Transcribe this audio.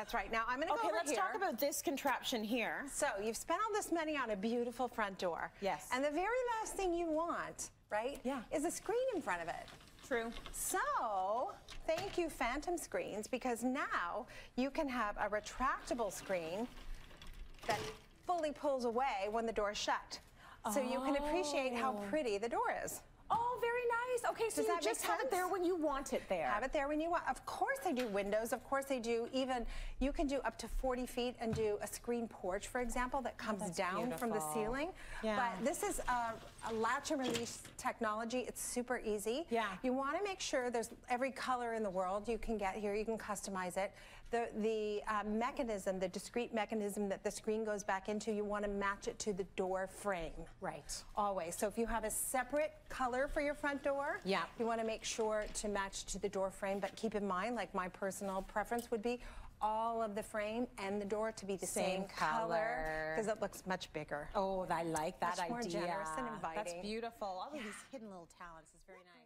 That's right. Now I'm going to go Okay, over let's here. talk about this contraption here. So you've spent all this money on a beautiful front door. Yes. And the very last thing you want, right? Yeah. Is a screen in front of it. True. So, thank you, Phantom Screens, because now you can have a retractable screen that fully pulls away when the door is shut. So you can appreciate how Oh. pretty the door is. Oh, very nice. So you that just have it there when you want it there. Have it there when you want. Of course, they do windows. Of course, they do even, you can do up to 40 feet and do a screen porch, for example, that comes that's down from the beautiful. ceiling. Yeah. But this is a, a latch and release technology. It's super easy. Yeah. You want to make sure there's every color in the world you can get here. You can customize it. The, the uh, mechanism, the discrete mechanism that the screen goes back into, you want to match it to the door frame. Right. Always. So if you have a separate color for your front door, Yeah. You want to make sure to match to the door frame, but keep in mind, like my personal preference would be all of the frame and the door to be the Same same, color because it looks much bigger. Oh, I like that Much more generous and inviting. That's beautiful. All of these hidden little talents is very nice.